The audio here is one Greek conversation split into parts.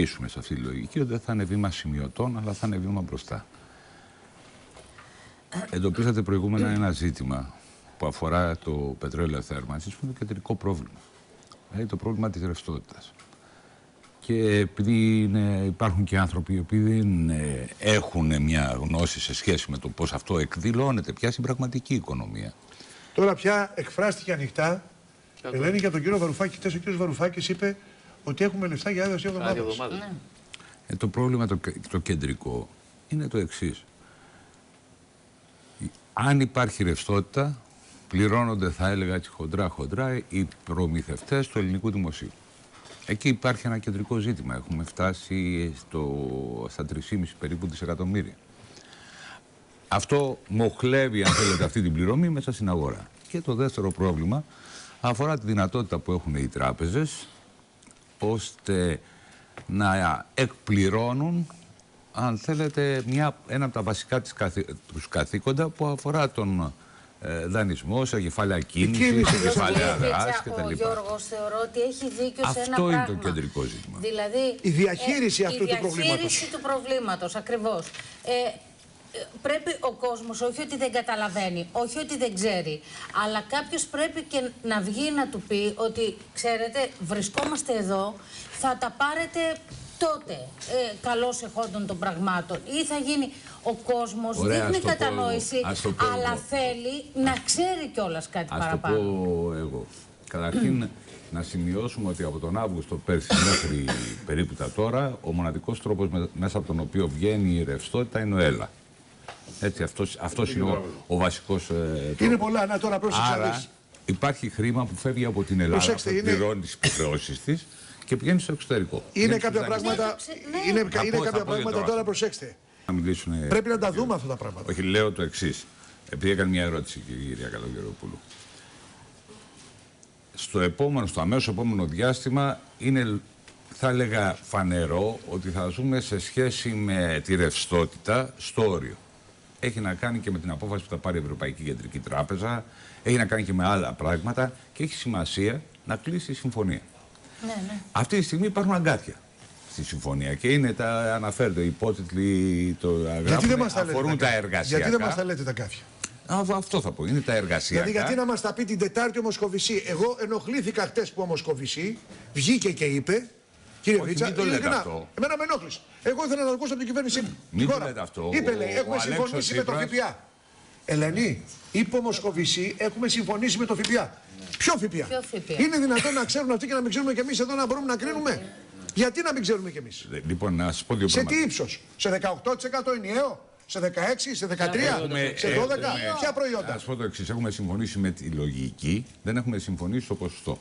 πείσουμε σε αυτή τη λογική ότι δεν θα είναι βήμα σημειωτών, αλλά θα είναι βήμα μπροστά. Εντοπίσατε προηγούμενα ένα ζήτημα που αφορά το πετρέλαιο θέρμανσης, που είναι το κεντρικό πρόβλημα. Δηλαδή το πρόβλημα της ρευστότητας. Και επειδή είναι, υπάρχουν και άνθρωποι οι οποίοι δεν ε, έχουν μια γνώση σε σχέση με το πώς αυτό εκδηλώνεται πια στην πραγματική οικονομία. Τώρα πια εκφράστηκε ανοιχτά. Ελένη για τον κύριο Βαρουφάκη. Χθε ο κύριος Βαρουφάκης είπε ότι έχουμε λεφτά για άδεια εβδομάδες. Ναι. Ε, το πρόβλημα το, το κεντρικό είναι το εξής. Αν υπάρχει ρευστότητα, πληρώνονται, θα έλεγα έτσι χοντρά χοντρά, οι προμηθευτές του ελληνικού δημοσίου. Εκεί υπάρχει ένα κεντρικό ζήτημα. Έχουμε φτάσει στο, στα 3,5 περίπου δισεκατομμύρια. Αυτό μοχλεύει, αν θέλετε, αυτή την πληρωμή μέσα στην αγορά. Και το δεύτερο πρόβλημα αφορά τη δυνατότητα που έχουν οι τράπεζες ώστε να εκπληρώνουν αν θέλετε, μια, ένα από τα βασικά της καθή, τους καθήκοντα που αφορά τον ε, δανεισμό σε κεφάλαια κίνησης, σε κεφάλαια δράσης κτλ. Ο Γιώργος θεωρώ ότι έχει δίκιο σε ένα Αυτό είναι πράγμα. το κεντρικό ζήτημα. Δηλαδή, Η διαχείριση αυτού η του προβλήματος. διαχείριση του προβλήματος, ακριβώς. Ε, πρέπει ο κόσμος, όχι ότι δεν καταλαβαίνει, όχι ότι δεν ξέρει, αλλά κάποιος πρέπει και να βγει να του πει ότι, ξέρετε, βρισκόμαστε εδώ, θα τα πάρετε τότε ε, καλώς εχόντων των πραγμάτων ή θα γίνει ο κόσμος, Ωραία, δείχνει ας το πω εγώ. κατανόηση, Ας το πω αλλά εγώ. θέλει να ξέρει κιόλας κάτι Ας το παραπάνω. πω εγώ. Καταρχήν, να σημειώσουμε ότι από τον Αύγουστο πέρσι μέχρι περίπου τα τώρα, ο μοναδικός τρόπος με- μέσα από τον οποίο βγαίνει η ρευστότητα είναι ο ΕΛΑ. Έτσι, αυτός, αυτός είναι ο, ο βασικός ε, τρόπος. Είναι πολλά, να τώρα πρόσεξε να Άρα δεις. υπάρχει χρήμα που φεύγει από την Ελλάδα, Προσέξτε, που είναι- πληρώνεις τις υποχρεώσεις της και πηγαίνεις στο εξωτερικό. Είναι Πηγαίνεις κάποια στους δανειστές. πράγματα, Ναι, ναι. είναι, Θα είναι πω- θα κάποια πω πράγματα για το τώρα άσο. προσέξτε. Να μιλήσουν, Πρέπει να τα δούμε αυτά τα πράγματα. Όχι, λέω το εξής. Επειδή έκανε μια ερώτηση και η κυρία Καλογεροπούλου. Στο επόμενο, στο αμέσως επόμενο διάστημα είναι, θα έλεγα, φανερό ότι θα ζούμε σε σχέση με τη ρευστότητα στο όριο. Έχει να κάνει και με την απόφαση που θα πάρει η Ευρωπαϊκή Κεντρική Τράπεζα, έχει να κάνει και με άλλα πράγματα και έχει σημασία να κλείσει η συμφωνία. Ναι, ναι. Αυτή τη στιγμή υπάρχουν αγκάθια στη συμφωνία και είναι τα αναφέρεται οι υπότιτλοι το Γιατί δεν μας τα λέτε αφορούν τα κάφια; εργασιακά. Γιατί δεν μας τα λέτε τα κάφια. Α, αυτό θα πω. Είναι τα εργασιακά. Δηλαδή, γιατί να μας τα πει την Τετάρτη ο Μοσκοβισή. Εγώ ενοχλήθηκα χτες που ο Μοσκοβισή βγήκε και είπε. Κύριε Όχι, Βίτσα, μην το λέτε ειλικρινά, αυτό. Εμένα με ενόχλησε. Εγώ ήθελα να το ακούσω από την κυβέρνησή μου. Μην Τη το χώρα λέτε μου. αυτό. Είπε, Ο- λέει, ο έχουμε Αλέξος συμφωνήσει με το Τσίπρας- ΦΠΑ. Ελένη, είπε ο Μοσκοβισή, έχουμε συμφωνήσει με το ΦΠΑ. Ποιο ΦΠΑ; Ποιο ΦΠΑ; Είναι δυνατόν να ξέρουν αυτοί και να μην ξέρουμε κι εμείς εδώ να μπορούμε να κρίνουμε; Γιατί να μην ξέρουμε κι εμείς; Ε, Λοιπόν, να σας πω δύο Σε πράγματα. τι ύψος, σε 18% ενιαίο, σε 16, σε 13, Έχουμε- σε 12, έχουμε- ποια προϊόντα; Να σας πω το εξής. Έχουμε συμφωνήσει με τη λογική, δεν έχουμε συμφωνήσει στο ποσοστό.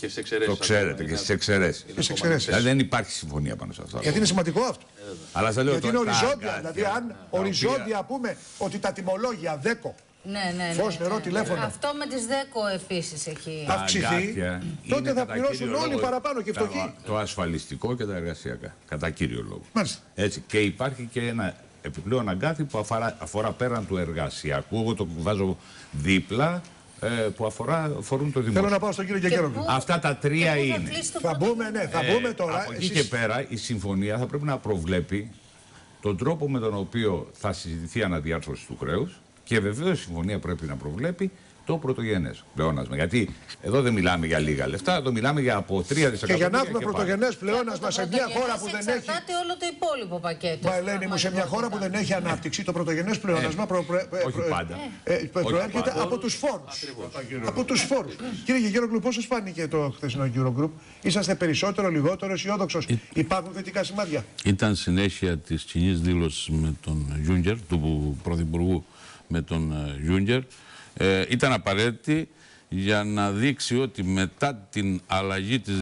Και σε εξαιρέσεις. Το ξέρετε και στις εξαιρέσεις. Και σε εξαιρέσεις. Δηλαδή δεν υπάρχει συμφωνία πάνω σε αυτό. Γιατί είναι σημαντικό αυτό. Αλλά σας λέω Γιατί είναι τώρα, τα οριζόντια. αγκάθια, Δηλαδή, αν τα οποία- οριζόντια πούμε ότι τα τιμολόγια δέκο Ναι, ναι, ναι, Φως, νερό, ναι. τηλέφωνο. Αυτό με τις ΔΕΚΟ επίσης έχει... τα αυξηθεί, αγκάθια τότε είναι θα κατά πληρώσουν κύριο όλοι λόγο παραπάνω και τα- φτωχοί. Το ασφαλιστικό και τα εργασιακά. Κατά κύριο λόγο. Μάλιστα. Έτσι. Και υπάρχει και ένα επιπλέον αγκάθι που αφορά, αφορά πέραν του εργασιακού. Εγώ το βάζω δίπλα ε, που αφορά, αφορούν το δημόσιο. Θέλω να πάω στον κύριο Γεγέρογλου. πού- Αυτά τα τρία Και πού θα είναι. κλείσει το Θα πρώτο μπούμε, ναι, θα Ε, μπούμε τώρα. Από εκεί Εσείς- και πέρα η συμφωνία θα πρέπει να προβλέπει τον τρόπο με τον οποίο θα συζητηθεί η αναδιάρθρωση του χρέους και βεβαίως η συμφωνία πρέπει να προβλέπει το πρωτογενές πλεόνασμα. Γιατί εδώ δεν μιλάμε για λίγα λεφτά, εδώ μιλάμε για από 3 Και δισεκατομμύρια. για να έχουμε πάνω. πρωτογενές Από πλεόνασμα το σε μια πρωτογενές χώρα που δεν έχει. Εξαρτάται όλο το υπόλοιπο πακέτο. Μα Ελένη μου, σε μια χώρα που δεν έχει ανάπτυξη, το πρωτογενές πλεόνασμα προ- προ- όχι προ- πάντα. ε, Όχι προέρχεται πάντα. από τους φόρους. Από τους φόρους. Κύριε Γεγέρογλου, πώ σα φάνηκε το χθεσινό Eurogroup, είσαστε περισσότερο, λιγότερος αισιόδοξος; Υπάρχουν θετικά σημάδια; Ήταν συνέχεια της κοινής δήλωσης με τον Γιούγκερ, του Πρωθυπουργού με τον ε, Γιούγκερ. Ε, ήταν απαραίτητη για να δείξει ότι μετά την αλλαγή της